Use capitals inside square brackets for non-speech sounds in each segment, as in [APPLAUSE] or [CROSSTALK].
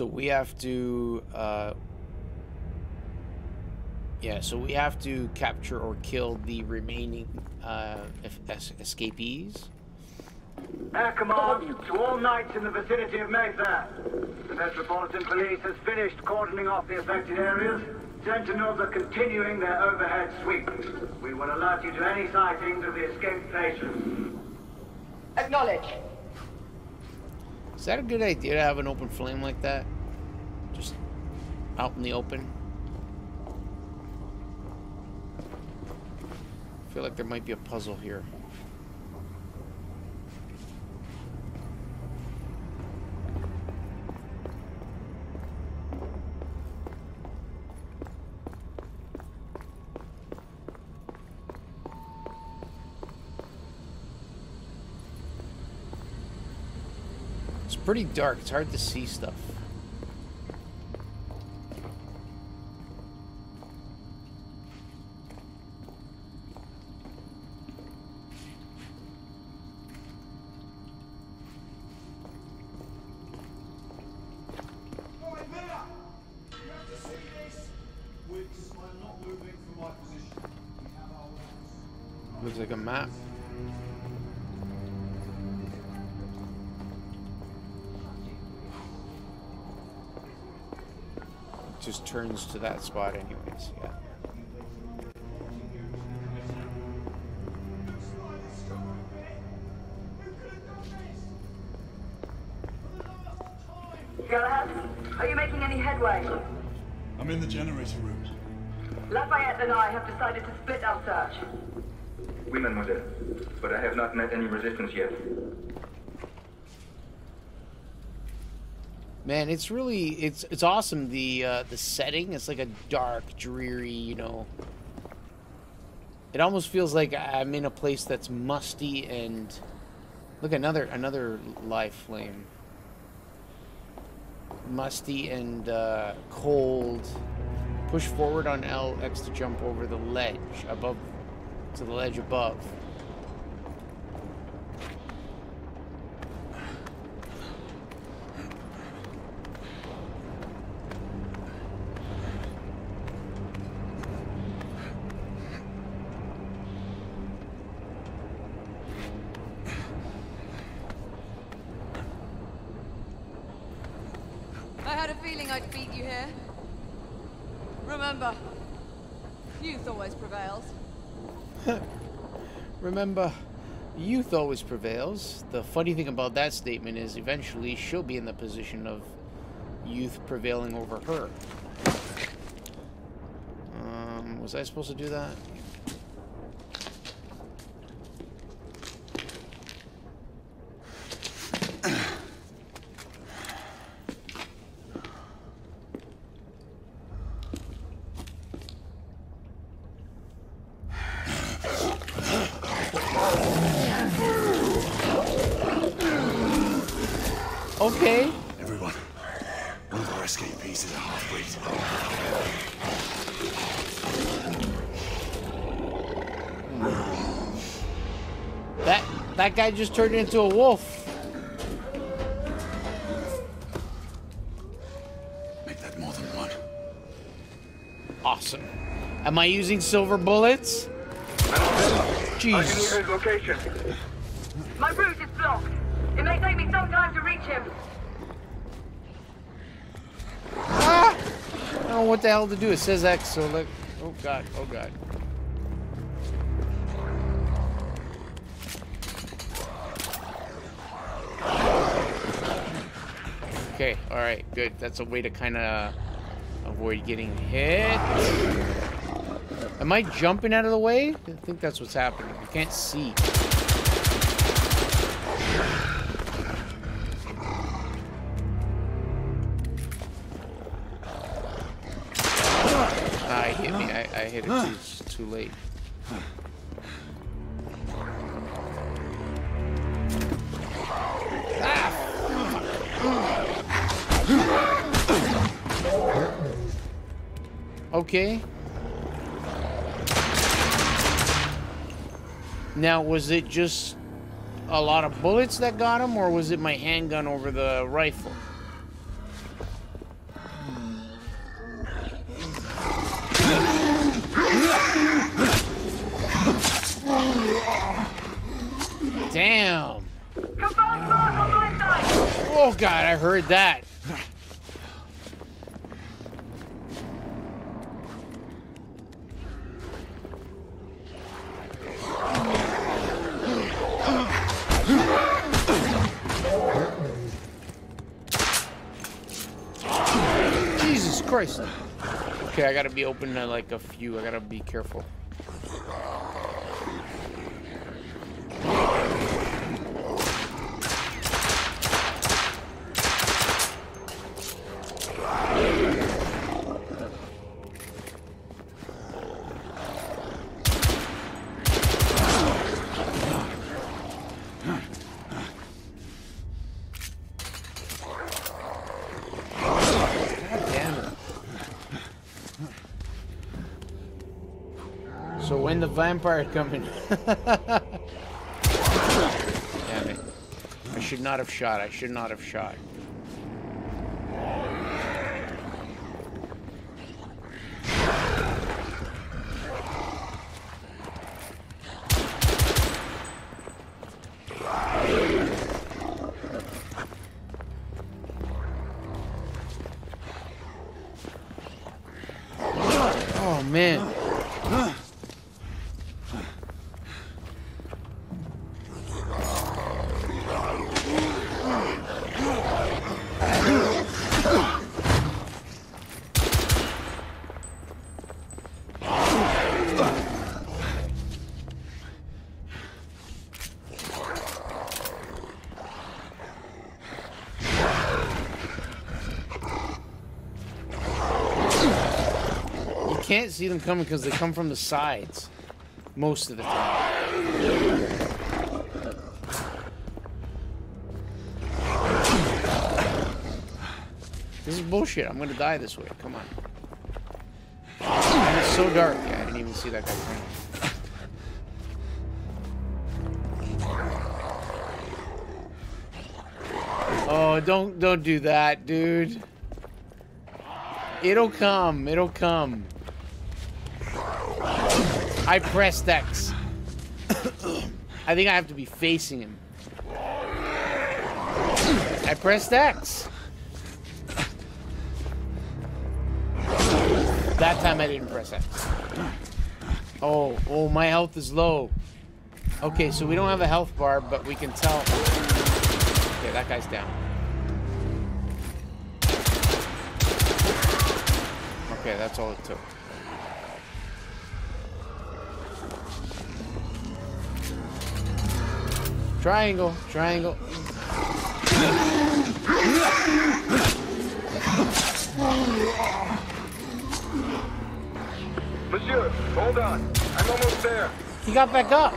So we have to, uh, yeah, so we have to capture or kill the remaining uh, es escapees. Air Command to all knights in the vicinity of Mayfair. The Metropolitan Police has finished cordoning off the affected areas. Sentinels are continuing their overhead sweep. We will alert you to any sightings of the escaped patients. Acknowledge. Is that a good idea to have an open flame like that? Just out in the open? I feel like there might be a puzzle here. Pretty dark. It's hard to see stuff. Just turns to that spot anyways, yeah. Galahad, are you making any headway? I'm in the generator room. Lafayette and I have decided to split our search. Oui, mademoiselle. But I have not met any resistance yet. Man, it's really it's it's awesome. The uh, the setting it's like a dark, dreary, you know. It almost feels like I'm in a place that's musty and look another another live flame. Musty and uh, cold. Push forward on LX to jump over the ledge above to the ledge above. Remember, youth always prevails. [LAUGHS] Remember, youth always prevails. The funny thing about that statement is eventually she'll be in the position of youth prevailing over her. Um, was I supposed to do that? That guy just turned into a wolf. Make that more than one. Awesome. Am I using silver bullets? Jeez. location. My route is blocked. It may take me some time to reach him. Ah! I don't know what the hell to do. It says X, so like, oh god, oh god. Okay, alright, good. That's a way to kind of avoid getting hit. Am I jumping out of the way? I think that's what's happening. I can't see. Ah, he hit me. I, I hit it too, too late. Okay. Now, was it just a lot of bullets that got him, or was it my handgun over the rifle? Damn. Oh, God, I heard that. Gotta be open to like a few. I gotta be careful. God damn it. So when the vampire coming? [LAUGHS] damn it. I should not have shot. I should not have shot. Oh man. Can't see them coming because they come from the sides most of the time. This is bullshit. I'm gonna die this way. Come on. And it's so dark. Yeah, I didn't even see that guy coming. Oh, don't don't do that, dude. It'll come. It'll come. I pressed X. I think I have to be facing him. I pressed X. That time I didn't press X. Oh, oh, my health is low. Okay, so we don't have a health bar, but we can tell. Okay, that guy's down. Okay, that's all it took. Triangle, triangle. Monsieur, hold on. I'm almost there. He got back up.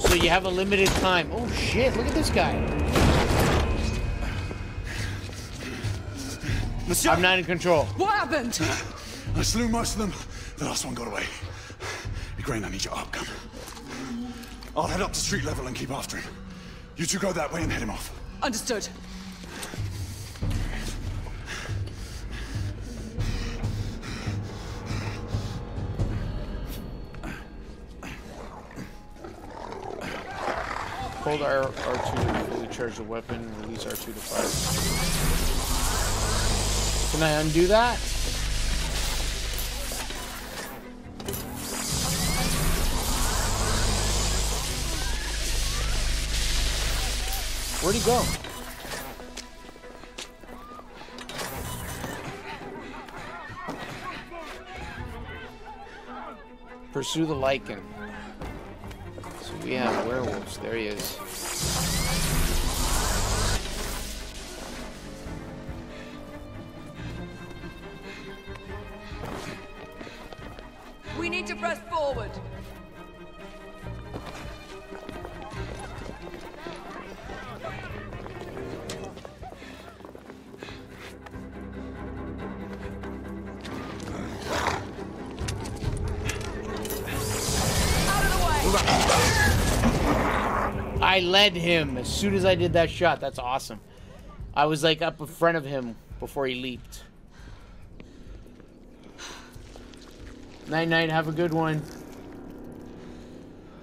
So you have a limited time. Oh shit, look at this guy. Monsieur, I'm not in control. What happened? I slew most of them. The last one got away. Igraine, I need your outcome. I'll head up to street level and keep after him. You two go that way and head him off. Understood. Hold R R2 to fully charge the weapon. Release R2 to fire. Can I undo that? Where'd he go? Pursue the Lycan. So we have werewolves. There he is. We need to press forward. I led him as soon as I did that shot. That's awesome. I was like up in front of him before he leaped. Night night. Have a good one.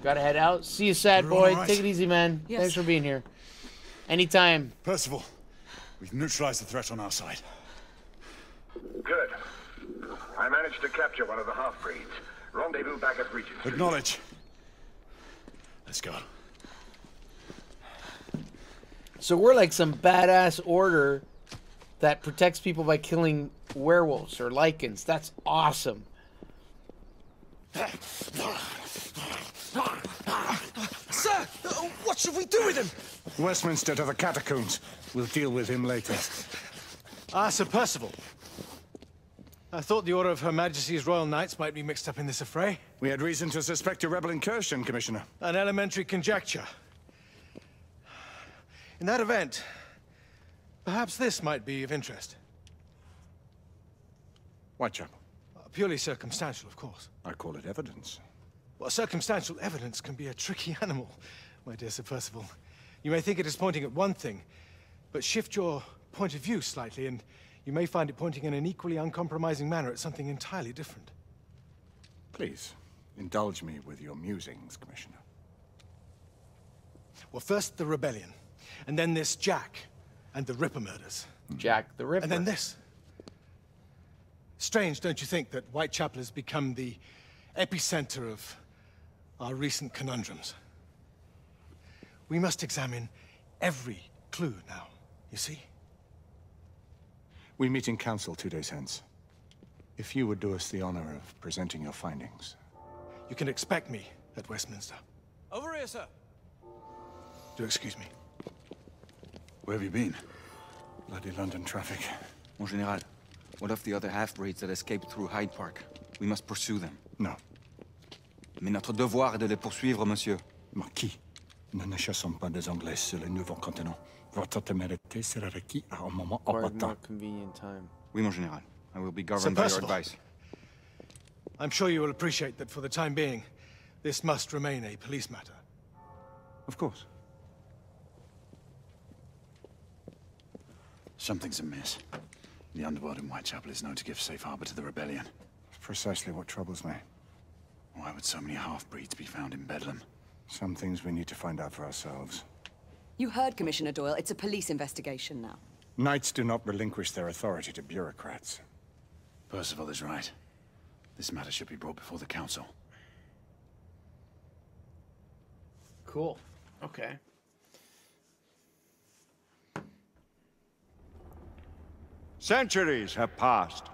Gotta head out. See you, sad Everyone boy. all right? Take it easy, man. Yes. Thanks for being here. Anytime. Percival, we've neutralized the threat on our side. Good. I managed to capture one of the half-breeds. Rendezvous back at Regent Acknowledge. Let's go. So we're like some badass order that protects people by killing werewolves or Lycans. That's awesome. Sir, uh, what should we do with him? Westminster to the catacombs. We'll deal with him later. Ah, Sir Percival. I thought the Order of Her Majesty's Royal Knights might be mixed up in this affray. We had reason to suspect a rebel incursion, Commissioner. An elementary conjecture. In that event, perhaps this might be of interest. Whitechapel. Uh, Purely circumstantial, of course. I call it evidence. Well, circumstantial evidence can be a tricky [LAUGHS] animal, my dear Sir Percival. You may think it is pointing at one thing, but shift your point of view slightly, and you may find it pointing in an equally uncompromising manner at something entirely different. Please, indulge me with your musings, Commissioner. Well, first the rebellion, and then this Jack and the Ripper murders, Jack the Ripper. and then this. Strange, don't you think, that Whitechapel has become the epicenter of our recent conundrums? We must examine every clue now, you see? We meet in council two days hence. If you would do us the honor of presenting your findings. You can expect me at Westminster. Over here, sir. Do excuse me. Where have you been? Bloody London traffic. Mon Général, what of the other half-breeds that escaped through Hyde Park? We must pursue them. No. Mais notre devoir est de les poursuivre, monsieur. Marquis, nous ne chassons pas des Anglais sur le nouveau continent. Votre témérité sera requis à un moment or at opportun. more convenient time. Oui, mon Général. I will be governed by your advice. I'm sure you will appreciate that for the time being, this must remain a police matter. Of course. Something's amiss. The underworld in Whitechapel is known to give safe harbor to the rebellion. That's Precisely what troubles me. Why would so many half-breeds be found in Bedlam? Some things we need to find out for ourselves. You heard Commissioner Doyle. It's a police investigation now. Knights do not relinquish their authority to bureaucrats. Percival is right. This matter should be brought before the council. Cool. Okay. Centuries have passed.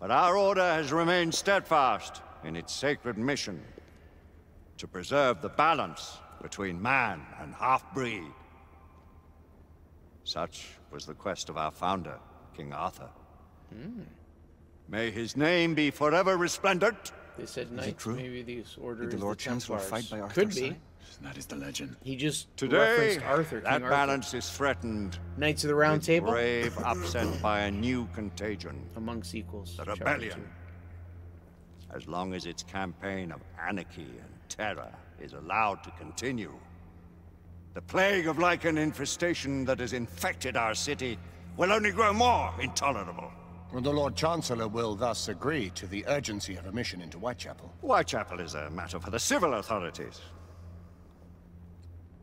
But our order has remained steadfast in its sacred mission to preserve the balance between man and half-breed. Such was the quest of our founder, King Arthur. Hmm. May his name be forever resplendent. They said knights. true? Maybe these orders. Did the Lord Chancellor fight by Could Arthur's be. side? That is the legend. He just Today, referenced Arthur. that Arthur. balance is threatened Knights of the Round with Table. grave upset by a new contagion. Amongst equals. The rebellion. As long as its campaign of anarchy and terror is allowed to continue, the plague of Lycan infestation that has infected our city will only grow more intolerable. Well, the Lord Chancellor will thus agree to the urgency of a mission into Whitechapel. Whitechapel is a matter for the civil authorities.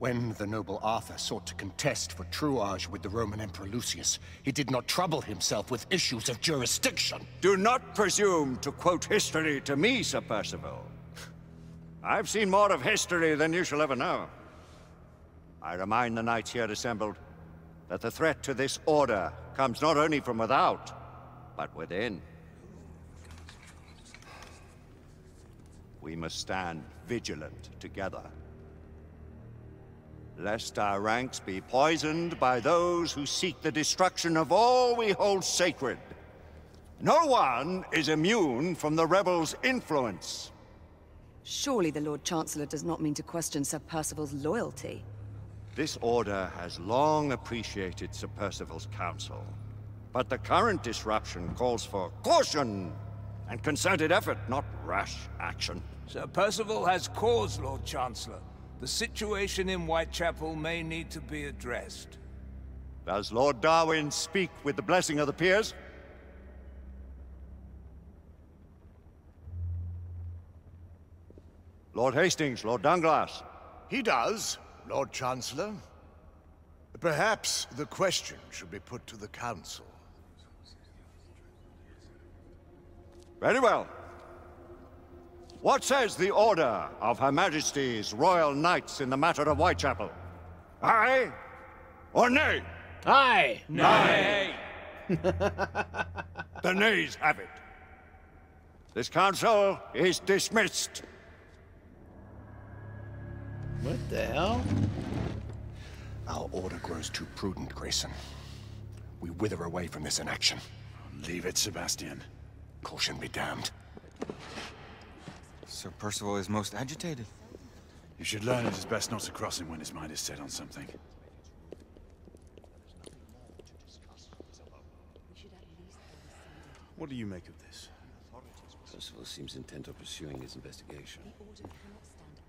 When the noble Arthur sought to contest for truage with the Roman Emperor Lucius, he did not trouble himself with issues of jurisdiction. Do not presume to quote history to me, Sir Percival. I've seen more of history than you shall ever know. I remind the knights here assembled that the threat to this order comes not only from without, but within. We must stand vigilant together. Lest our ranks be poisoned by those who seek the destruction of all we hold sacred. No one is immune from the rebels' influence. Surely the Lord Chancellor does not mean to question Sir Percival's loyalty. This order has long appreciated Sir Percival's counsel. But the current disruption calls for caution and concerted effort, not rash action. Sir Percival has cause, Lord Chancellor. The situation in Whitechapel may need to be addressed. Does Lord Darwin speak with the blessing of the peers? Lord Hastings, Lord Dunglass. He does, Lord Chancellor. Perhaps the question should be put to the Council. Very well. What says the Order of Her Majesty's Royal Knights in the matter of Whitechapel? Aye or nay? Aye! Nay! [LAUGHS] the nays have it. This council is dismissed. What the hell? Our order grows too prudent, Grayson. We wither away from this inaction. Leave it, Sebastian. Caution be damned. Sir Percival is most agitated. You should learn it is best not to cross him when his mind is set on something. What do you make of this? Percival seems intent on pursuing his investigation.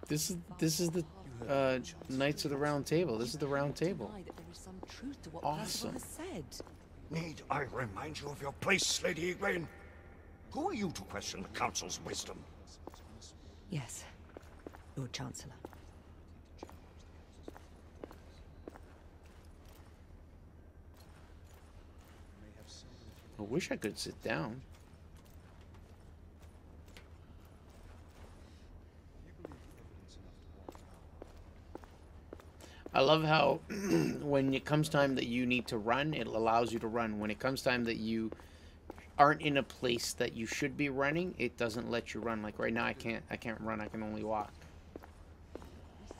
This is this is the uh, Knights of the Round Table. This is the Round Table. Awesome. Need I remind you of your place, Lady Igraine? Who are you to question the Council's wisdom? Yes, Lord Chancellor. I wish I could sit down. I love how [CLEARS THROAT] when it comes time that you need to run, it allows you to run. When it comes time that you aren't in a place that you should be running, it doesn't let you run. Like right now, I can't. I can't run. I can only walk.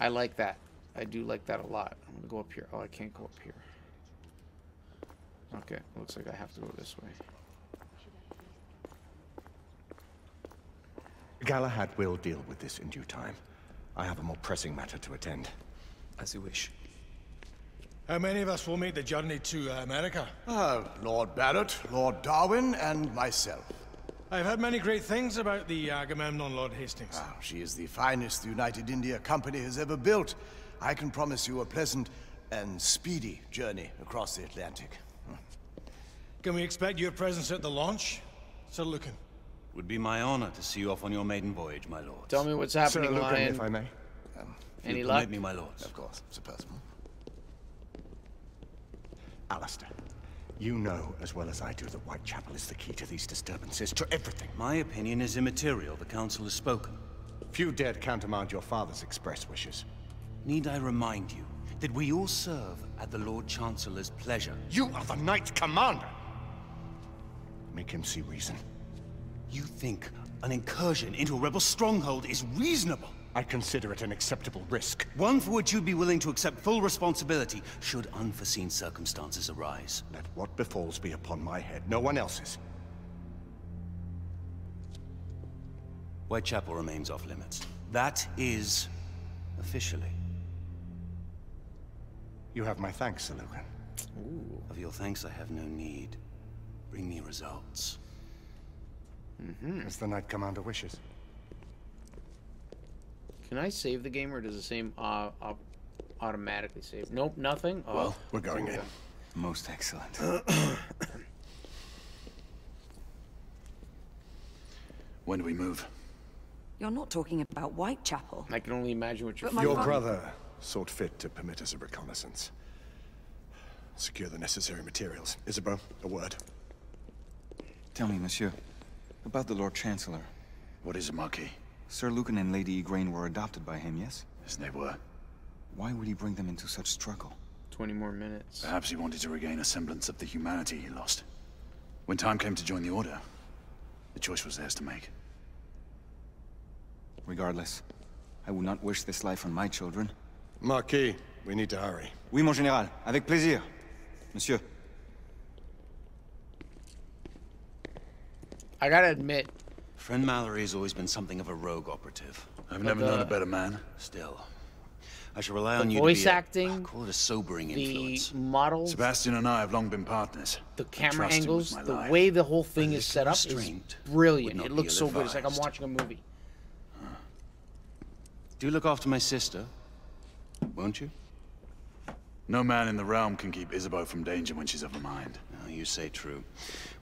I like that. I do like that a lot. I'm gonna go up here. Oh, I can't go up here. Okay, looks like I have to go this way. Galahad will deal with this in due time. I have a more pressing matter to attend. As you wish. How many of us will make the journey to uh, America? Uh, Lord Barrett, Lord Darwin, and myself. I've heard many great things about the Agamemnon, Lord Hastings. Ah, she is the finest the United India Company has ever built. I can promise you a pleasant and speedy journey across the Atlantic. Can we expect your presence at the launch? Sir Lucan. Would be my honor to see you off on your maiden voyage, my lord. Tell me what's happening, Sir Lucan, Lion. if I may. Um, Any you luck? permit me, my lords. of course, Sir Percival. Alistair, you know as well as I do that Whitechapel is the key to these disturbances, to everything. My opinion is immaterial. The council has spoken. Few dared countermand your father's express wishes. Need I remind you that we all serve at the Lord Chancellor's pleasure? You are the Knight Commander! Make him see reason. You think an incursion into a rebel stronghold is reasonable? I consider it an acceptable risk. One for which you'd be willing to accept full responsibility should unforeseen circumstances arise. Let what befalls be upon my head, no one else's. Whitechapel remains off limits. That is officially. You have my thanks, Sir Lucan. Of your thanks I have no need. Bring me results. Mm-hmm. As the Knight Commander wishes. Can I save the game, or does the same uh, au- automatically save? Nope, nothing. Oh, Well, we're going here in. Most excellent. [COUGHS] When do we move? You're not talking about Whitechapel. I can only imagine what you're. Your brother sought fit to permit us a reconnaissance. Secure the necessary materials. Isabeau, a word. Tell me, monsieur, about the Lord Chancellor. What is it, Marquis? Sir Lucan and Lady Igraine were adopted by him, yes? Yes, they were. Why would he bring them into such struggle? Twenty more minutes. Perhaps he wanted to regain a semblance of the humanity he lost. When time came to join the Order, the choice was theirs to make. Regardless, I would not wish this life on my children. Marquis, we need to hurry. Oui, mon général. Avec plaisir. Monsieur. I gotta admit, Friend Malory has always been something of a rogue operative. I've But never known a better man. Still, I shall rely on you voice to be a- acting, call it a sobering the influence. models, Sebastian and I have long been partners. the camera trust him with angles, the life. way the whole thing is set up is brilliant. It looks so good. It's like I'm watching a movie. Do look after my sister, won't you? No man in the realm can keep Isabeau from danger when she's of a mind. Oh, you say true.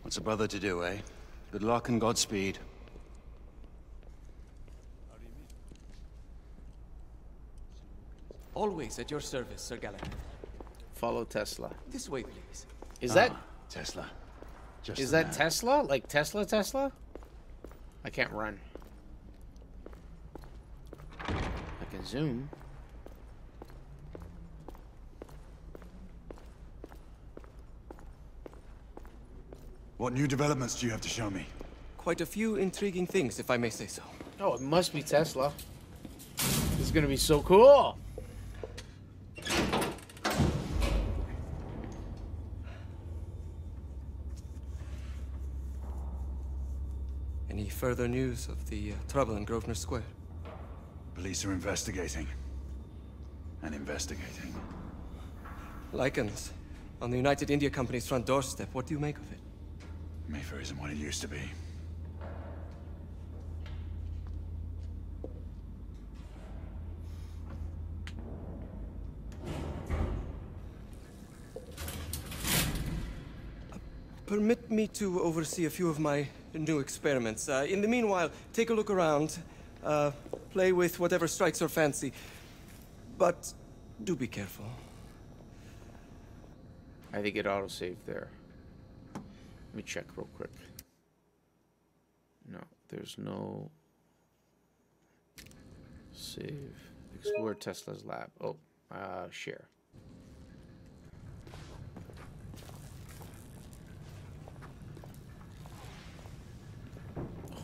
What's a brother to do, eh? Good luck and Godspeed. Always at your service, Sir Galahad. Follow Tesla. This way, please. Is that Ah, Tesla? Just is that man. Tesla? Like Tesla Tesla? I can't run. I can zoom. What new developments do you have to show me? Quite a few intriguing things, if I may say so. Oh, it must be Tesla. This is gonna be so cool. Any further news of the uh, trouble in Grosvenor Square? Police are investigating. And investigating. Lycans, on the United India Company's front doorstep. What do you make of it? Mayfair isn't what it used to be. Permit me to oversee a few of my new experiments. Uh, in the meanwhile, take a look around. Uh, play with whatever strikes your fancy. But do be careful. I think it autosaved there. Let me check real quick. No, there's no save. Explore Tesla's lab. Oh, uh, share.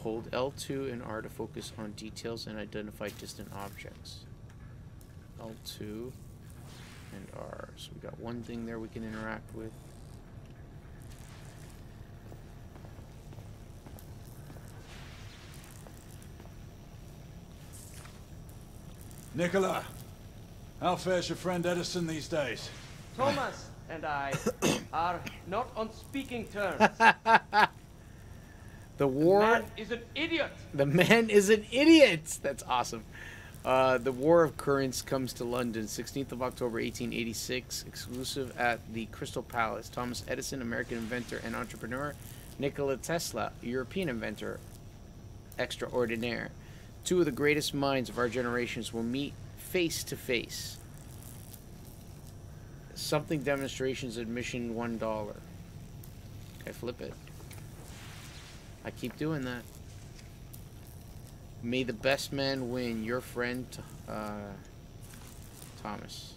Hold L2 and R to focus on details and identify distant objects. L2 and R. So we got one thing there we can interact with. Nikola, how fares your friend Edison these days? Thomas and I [COUGHS] are not on speaking terms. [LAUGHS] The war. Man is an idiot. The man is an idiot. That's awesome. Uh, the War of Currents comes to London, 16th of October, 1886, exclusive at the Crystal Palace. Thomas Edison, American inventor and entrepreneur. Nikola Tesla, European inventor, extraordinaire. Two of the greatest minds of our generations will meet face to face. Something demonstrations admission one dollar. Okay, flip it. I keep doing that. May the best man win. Your friend, uh, Thomas.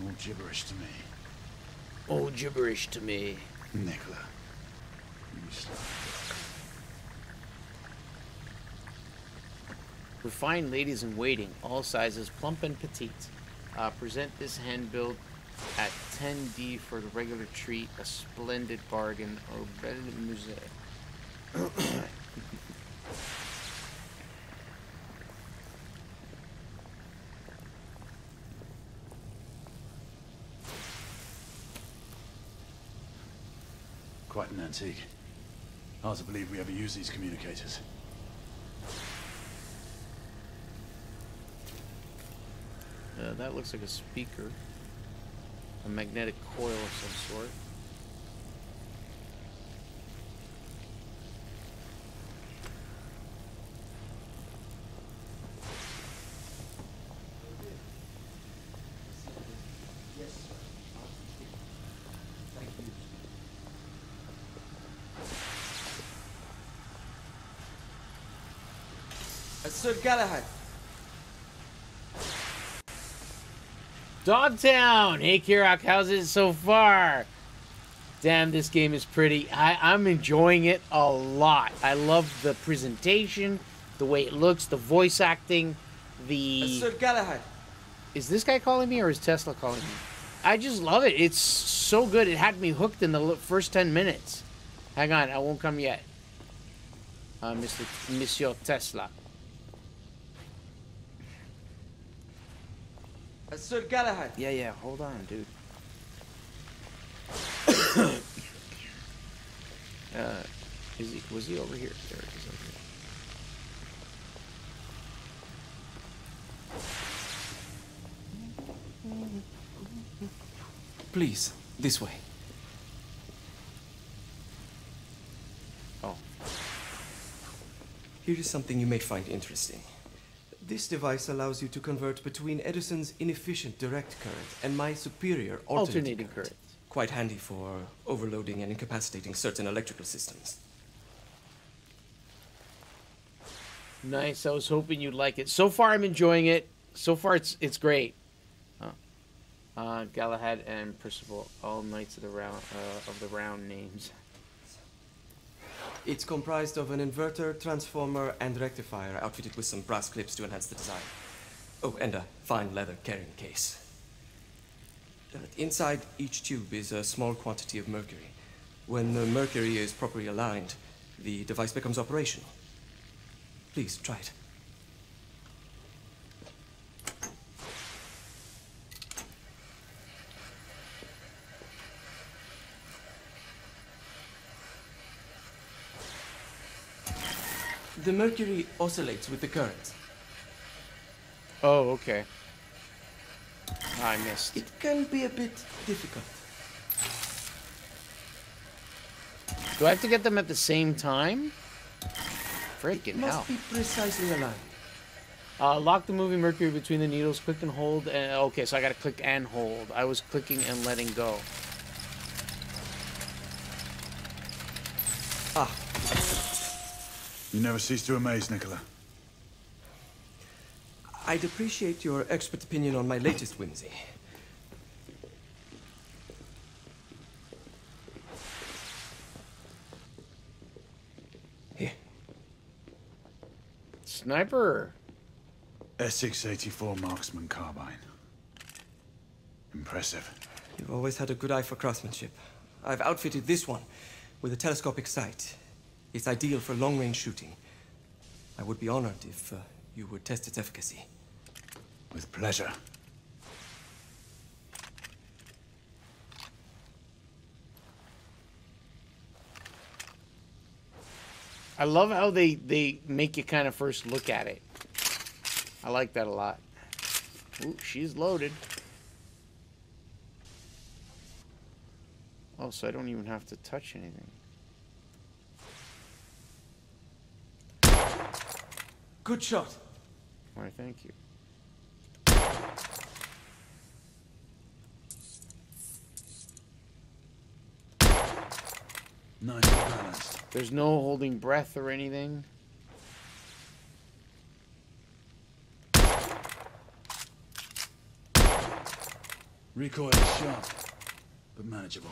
All gibberish to me. Oh, gibberish to me. Nikola. You. Refined ladies in waiting, all sizes, plump and petite. Uh, present this hand build at 10D for the regular treat, a splendid bargain. Au bel musée. Quite an antique. Hard to believe we ever use these communicators. Uh, that looks like a speaker. A magnetic coil of some sort. Uh, Sir Galahad, Dogtown! Hey, Kirrok, how's it so far? Damn, this game is pretty. I, I'm enjoying it a lot. I love the presentation, the way it looks, the voice acting, uh, the... Sir Galahad. Is this guy calling me or is Tesla calling me? I just love it. It's so good. It had me hooked in the first 10 minutes. Hang on, I won't come yet. Uh, Mr. Monsieur Tesla. Uh, Sir Galahad. Yeah, yeah, hold on, dude. [COUGHS] uh, is he, was he over here? There he is over here. Please, this way. Oh. Here is something you may find interesting. This device allows you to convert between Edison's inefficient direct current and my superior alternating, Alternating current. Quite handy for overloading and incapacitating certain electrical systems. Nice. I was hoping you'd like it. So far, I'm enjoying it. So far, it's it's great. Uh, Galahad and Percival, all knights of the round uh, of the round names. It's comprised of an inverter, transformer, and rectifier outfitted with some brass clips to enhance the design. Oh, and a fine leather carrying case. Uh, Inside each tube is a small quantity of mercury. When the mercury is properly aligned, the device becomes operational. Please try it. The mercury oscillates with the current. Oh, okay. I missed. It can be a bit difficult. Do I have to get them at the same time? Freaking Must hell. be precisely aligned. Uh, lock the moving mercury between the needles. Click and hold. And, okay, so I gotta click and hold. I was clicking and letting go. You never cease to amaze, Nikola. I'd appreciate your expert opinion on my latest whimsy. Here. Sniper. Essex 84 Marksman Carbine. Impressive. You've always had a good eye for craftsmanship. I've outfitted this one with a telescopic sight. It's ideal for long-range shooting. I would be honored if uh, you would test its efficacy. With pleasure. I love how they they make you kind of first look at it. I like that a lot. Ooh, she's loaded. Oh, so I don't even have to touch anything. Good shot. Why, thank you. Nicely balanced. There's no holding breath or anything. Recoil is sharp, but manageable.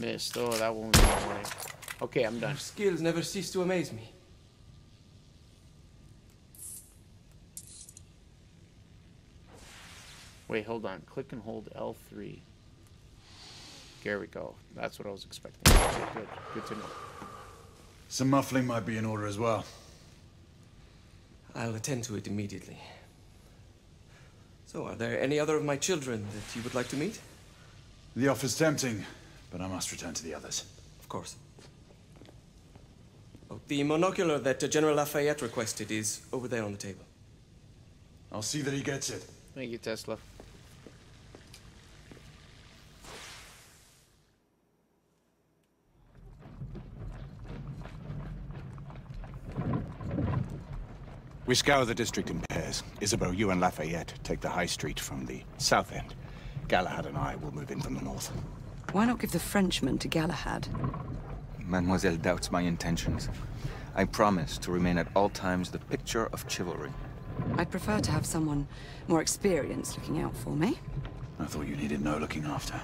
Missed. Oh, that one was way. Okay, I'm done. Your skills never cease to amaze me. Wait, hold on. Click and hold L3. There we go. That's what I was expecting. Good. Good to know. Some muffling might be in order as well. I'll attend to it immediately. So, are there any other of my children that you would like to meet? The offer's tempting, but I must return to the others. Of course. Oh, the monocular that uh, General Lafayette requested is over there on the table. I'll see that he gets it. Thank you, Tesla. We scour the district in pairs. Isabeau, you and Lafayette take the high street from the south end. Galahad and I will move in from the north. Why not give the Frenchman to Galahad? Mademoiselle doubts my intentions. I promise to remain at all times the picture of chivalry. I'd prefer to have someone more experienced looking out for me. I thought you needed no looking after.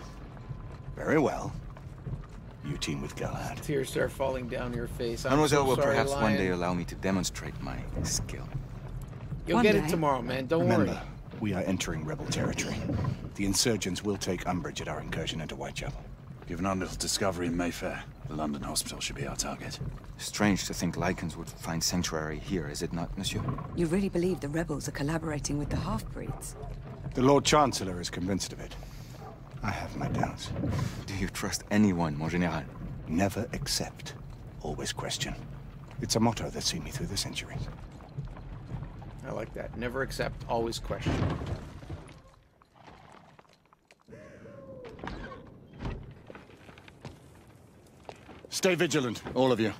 Very well. You team with Galahad. Tears start falling down your face. I'm Mademoiselle so will sorry, perhaps one day allow me to demonstrate my skill. You'll One get day. it tomorrow, man. Don't Remember, worry. We are entering rebel territory. The insurgents will take umbrage at our incursion into Whitechapel. Given our little discovery in Mayfair, the London hospital should be our target. Strange to think Lycans would find sanctuary here, is it not, monsieur? You really believe the rebels are collaborating with the half-breeds? The Lord Chancellor is convinced of it. I have my doubts. Do you trust anyone, mon général? Never accept. Always question. It's a motto that's seen me through the centuries. I like that. Never accept, always question. Stay vigilant, all of you.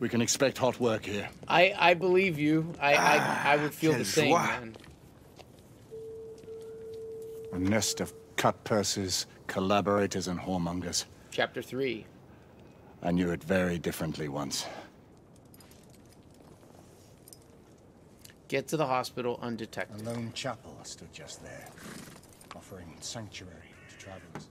We can expect hot work here. I I believe you. I I, ah, I would feel quel the same, man. A nest of cut purses, collaborators, and whoremongers. Chapter three. I knew it very differently once. Get to the hospital undetected. A lone chapel stood just there, offering sanctuary to travelers.